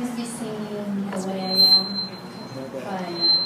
Just be seeing The Way I Am. But, uh,